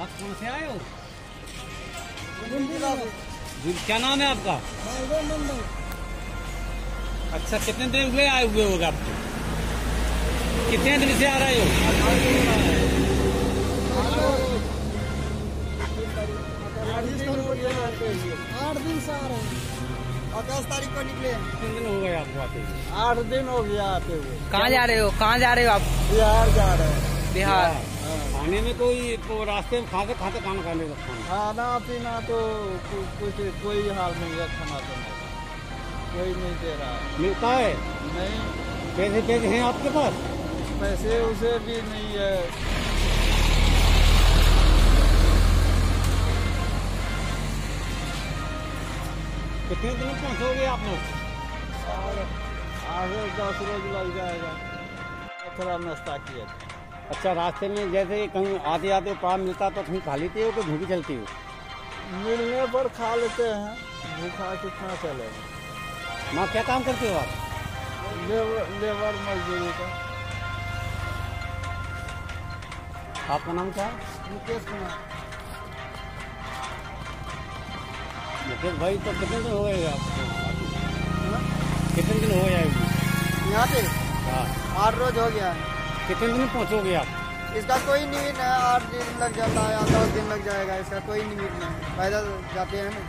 आप कौन से आए हो? क्या नाम है आपका? अच्छा कितने दिन हुए आए हुए होगा आपको कितने दिन से आ रहे हो? हैं आठ दिन से आ रहे हैं। और दस तारीख को निकले हैं। कितने दिन हो गए आपको आते हुए? आठ दिन हो गया आते हुए। कहाँ जा रहे हो? कहाँ जा रहे हो आप? बिहार जा रहे हैं। बिहार। खाने में कोई तो रास्ते में खाते खाते खाना खाने का खाना। खाना पीना तो कुछ कोई हाल नहीं है खाना पीने कोई नहीं दे रहा है। मिलता है? नहीं। पैसे पैसे हैं आपके पास? पैसे उसे भी नहीं है। कितने दिन पहुँचोगे आप लोग? आगे दस रोज लग जाएगा। थोड़ा नाश्ता किया अच्छा रास्ते में जैसे कहीं आते आते पड़ा मिलता तो कहीं खा लेते हो कि भूखी चलती हो? मिलने पर खा लेते हैं। भूखा कितना चलेगा माँ क्या काम करते हो आप? लेबर लेबर मजदूरी का। आपका नाम क्या? है मुकेश कुमार। मुकेश भाई तो कितने दिन हो गए आपको कितने दिन हो गए अभी? यहाँ पे? हाँ। आठ रोज हो गया है। कितने दिन में पहुंचोगे आप? इसका कोई निमित है, आठ दिन लग जाता है, या दस दिन लग जाएगा, इसका कोई निमित नहीं। पैदल जाते हैं ना।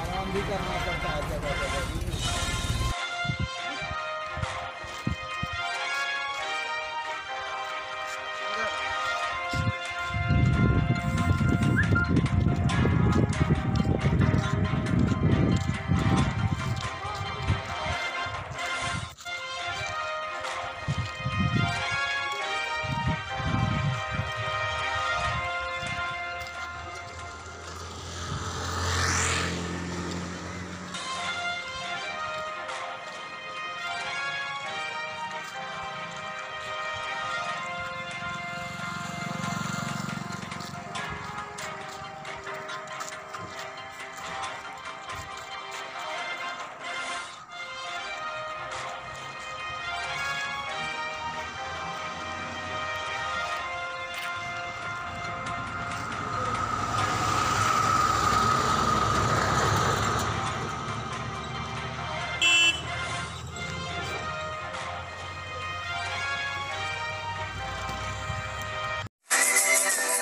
आराम भी करना पड़ता है।